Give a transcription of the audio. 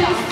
수 있어.